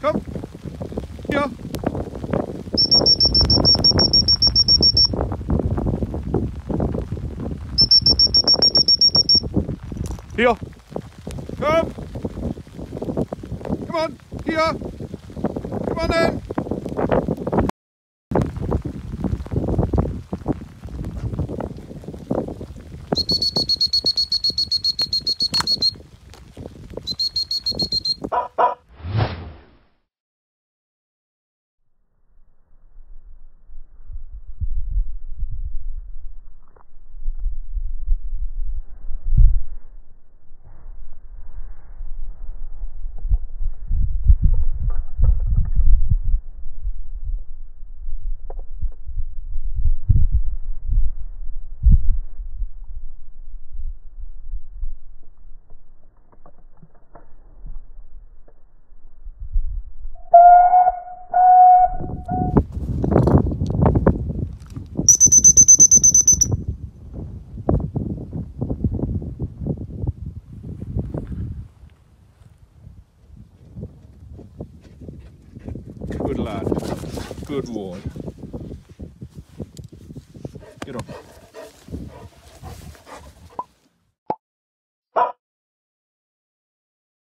Kom. Hier. Come on. Here. Come on in. Good boy. Get on.